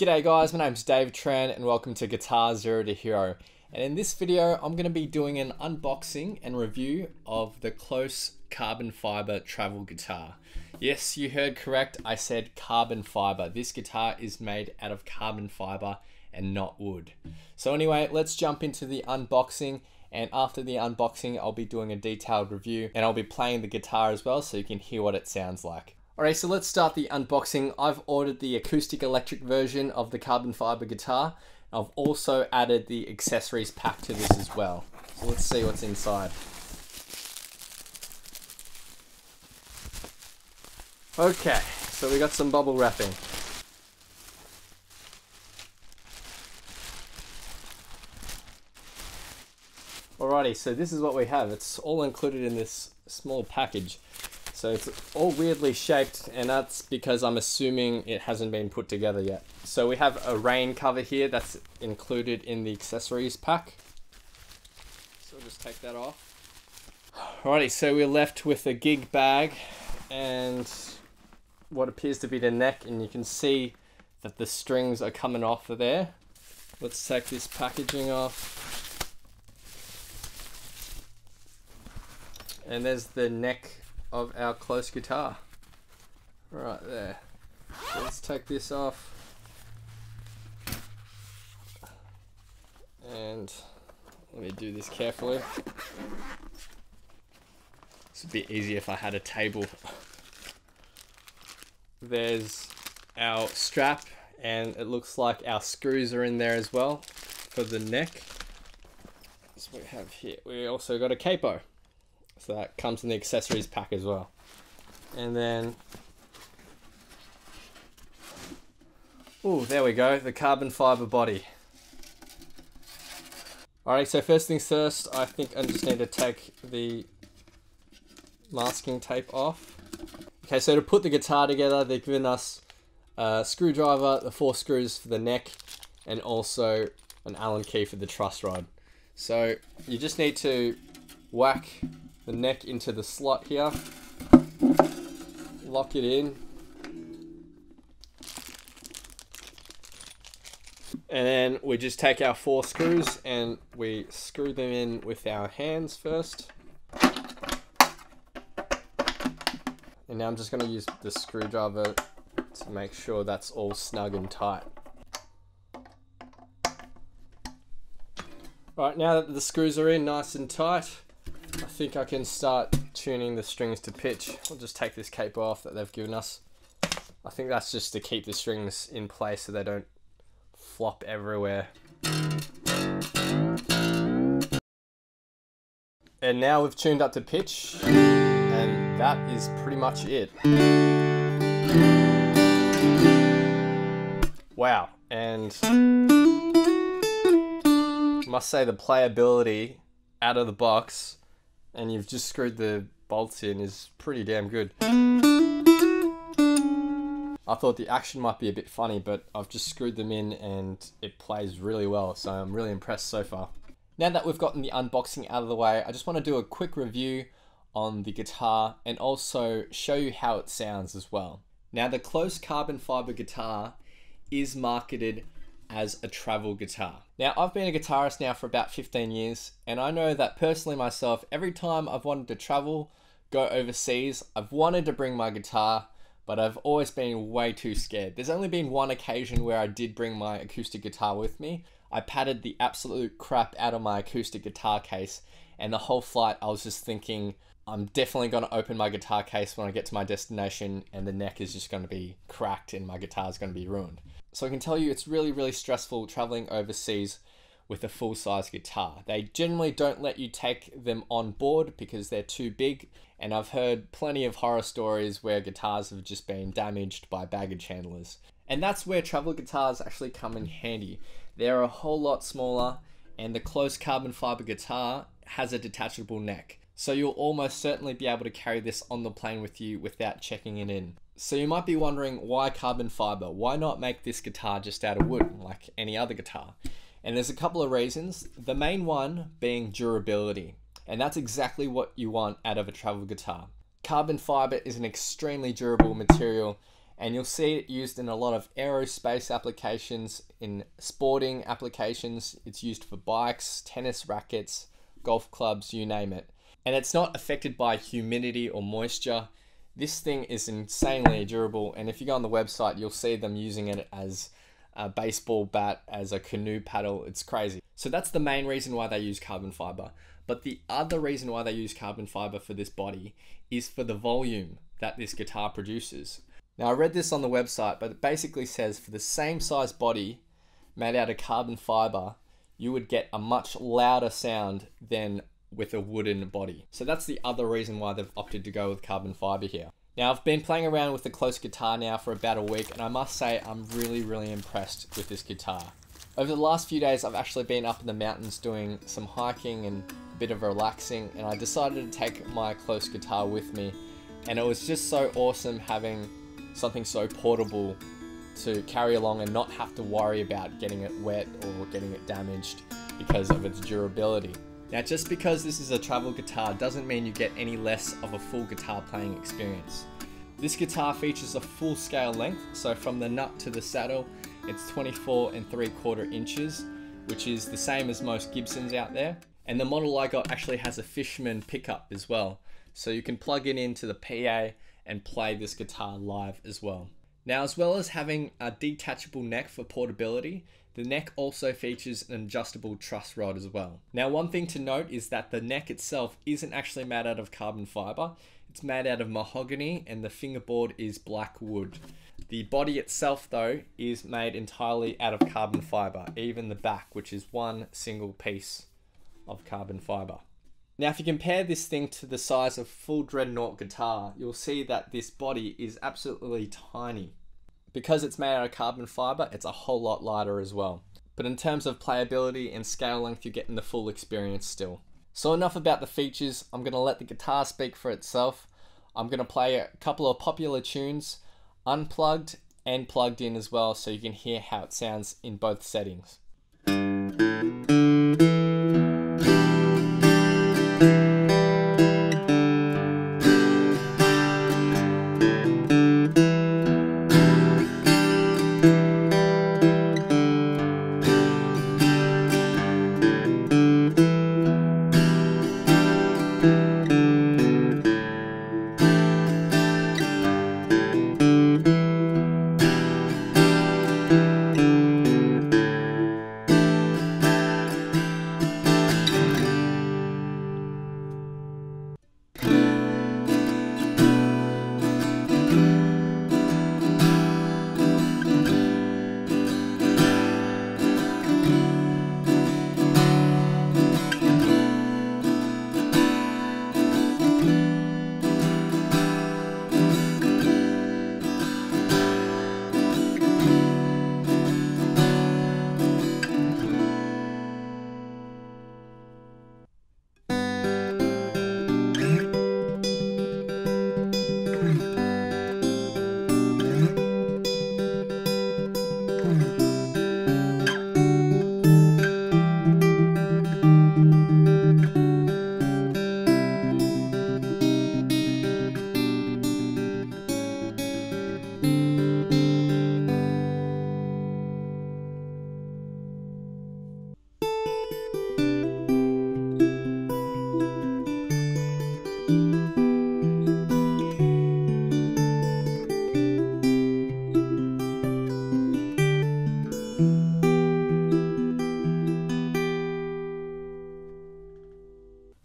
G'day guys, my name's Dave Tran and welcome to Guitar Zero to Hero. And in this video, I'm going to be doing an unboxing and review of the Klos Carbon Fiber Travel Guitar. Yes, you heard correct, I said carbon fiber. This guitar is made out of carbon fiber and not wood. So anyway, let's jump into the unboxing and after the unboxing, I'll be doing a detailed review and I'll be playing the guitar as well so you can hear what it sounds like. Alright, so let's start the unboxing. I've ordered the acoustic electric version of the carbon fiber guitar. I've also added the accessories pack to this as well. So let's see what's inside. Okay, so we got some bubble wrapping. Alrighty, so this is what we have. It's all included in this small package. So it's all weirdly shaped and that's because I'm assuming it hasn't been put together yet. So we have a rain cover here that's included in the accessories pack. So I'll just take that off. Alrighty, so we're left with a gig bag and what appears to be the neck and you can see that the strings are coming off of there. Let's take this packaging off. And there's the neck of our Klos guitar. Right there. Let's take this off. And let me do this carefully. This would be easier if I had a table. There's our strap and it looks like our screws are in there as well for the neck. So we have here, we also got a capo. So that comes in the accessories pack as well. And then, oh, there we go, the carbon fiber body. Alright, so first things first, I think I just need to take the masking tape off. Okay, so to put the guitar together, they've given us a screwdriver, the four screws for the neck, and also an Allen key for the truss rod. So you just need to whack the neck into the slot here. Lock it in. And then we just take our four screws and we screw them in with our hands first. And now I'm just going to use the screwdriver to make sure that's all snug and tight. Right, now that the screws are in nice and tight, I think I can start tuning the strings to pitch. I'll just take this capo off that they've given us. I think that's just to keep the strings in place so they don't flop everywhere. And now we've tuned up to pitch, and that is pretty much it. Wow, and must say the playability out of the box and you've just screwed the bolts in is pretty damn good. I thought the action might be a bit funny, but I've just screwed them in and it plays really well, so I'm really impressed so far. Now that we've gotten the unboxing out of the way, I just want to do a quick review on the guitar and also show you how it sounds as well. Now the Klos carbon fiber guitar is marketed as a travel guitar. Now, I've been a guitarist now for about 15 years, and I know that personally myself, every time I've wanted to travel, go overseas, I've wanted to bring my guitar, but I've always been way too scared. There's only been one occasion where I did bring my acoustic guitar with me. I padded the absolute crap out of my acoustic guitar case, and the whole flight I was just thinking, I'm definitely going to open my guitar case when I get to my destination, and the neck is just going to be cracked and my guitar is going to be ruined. So I can tell you it's really, really stressful traveling overseas with a full size guitar. They generally don't let you take them on board because they're too big, and I've heard plenty of horror stories where guitars have just been damaged by baggage handlers. And that's where travel guitars actually come in handy. They're a whole lot smaller, and the Klos carbon fiber guitar has a detachable neck. So you'll almost certainly be able to carry this on the plane with you without checking it in. So you might be wondering why carbon fiber? Why not make this guitar just out of wood like any other guitar? And there's a couple of reasons. The main one being durability. And that's exactly what you want out of a travel guitar. Carbon fiber is an extremely durable material and you'll see it used in a lot of aerospace applications, in sporting applications. It's used for bikes, tennis rackets, golf clubs, you name it. And it's not affected by humidity or moisture. This thing is insanely durable, and if you go on the website, you'll see them using it as a baseball bat, as a canoe paddle. It's crazy. So that's the main reason why they use carbon fiber. But the other reason why they use carbon fiber for this body is for the volume that this guitar produces. Now, I read this on the website, but it basically says for the same size body made out of carbon fiber, you would get a much louder sound than with a wooden body. So that's the other reason why they've opted to go with carbon fiber here. Now, I've been playing around with the Klos guitar now for about a week, and I must say I'm really, really impressed with this guitar. Over the last few days, I've actually been up in the mountains doing some hiking and a bit of relaxing, and I decided to take my Klos guitar with me, and it was just so awesome having something so portable to carry along and not have to worry about getting it wet or getting it damaged because of its durability. Now just because this is a travel guitar doesn't mean you get any less of a full guitar playing experience. This guitar features a full scale length, so from the nut to the saddle, it's 24 and 3 quarter inches, which is the same as most Gibsons out there. And the model I got actually has a Fishman pickup as well, so you can plug it into the PA and play this guitar live as well. Now, as well as having a detachable neck for portability, the neck also features an adjustable truss rod as well. Now, one thing to note is that the neck itself isn't actually made out of carbon fiber, it's made out of mahogany and the fingerboard is black wood. The body itself, though, is made entirely out of carbon fiber, even the back, which is one single piece of carbon fiber. Now, if you compare this thing to the size of full Dreadnought guitar, you'll see that this body is absolutely tiny. Because it's made out of carbon fiber, it's a whole lot lighter as well. But in terms of playability and scale length, you're getting the full experience still. So enough about the features, I'm going to let the guitar speak for itself. I'm going to play a couple of popular tunes, unplugged and plugged in as well, so you can hear how it sounds in both settings.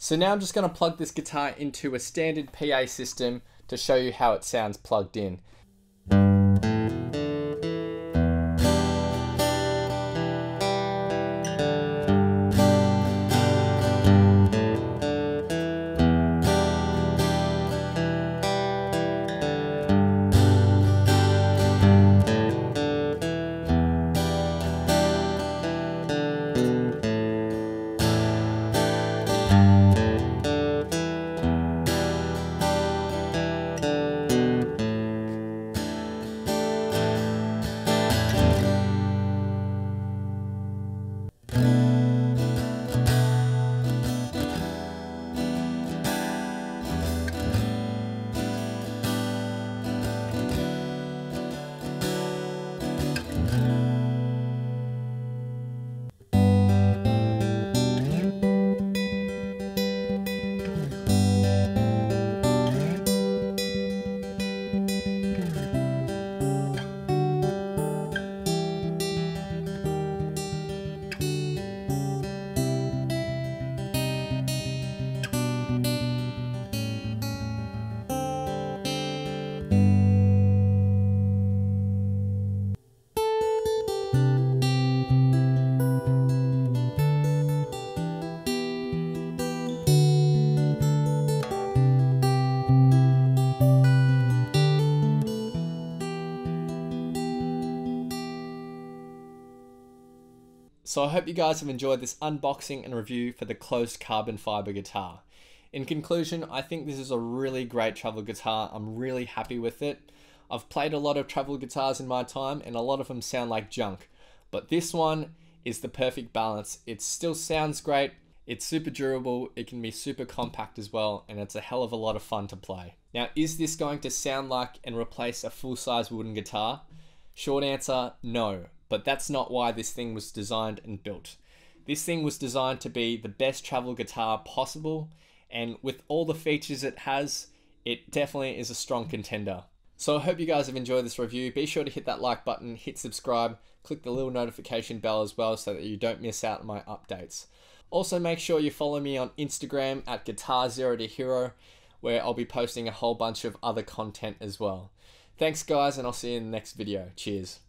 So now I'm just going to plug this guitar into a standard PA system to show you how it sounds plugged in. So I hope you guys have enjoyed this unboxing and review for the closed carbon fiber guitar. In conclusion, I think this is a really great travel guitar. I'm really happy with it. I've played a lot of travel guitars in my time and a lot of them sound like junk, but this one is the perfect balance. It still sounds great, it's super durable, it can be super compact as well, and it's a hell of a lot of fun to play. Now, is this going to sound like and replace a full-size wooden guitar? Short answer, no, but that's not why this thing was designed and built. This thing was designed to be the best travel guitar possible, and with all the features it has, it definitely is a strong contender. So I hope you guys have enjoyed this review. Be sure to hit that like button, hit subscribe, click the little notification bell as well so that you don't miss out on my updates. Also make sure you follow me on Instagram at Guitar Zero to Hero where I'll be posting a whole bunch of other content as well. Thanks guys and I'll see you in the next video. Cheers.